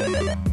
you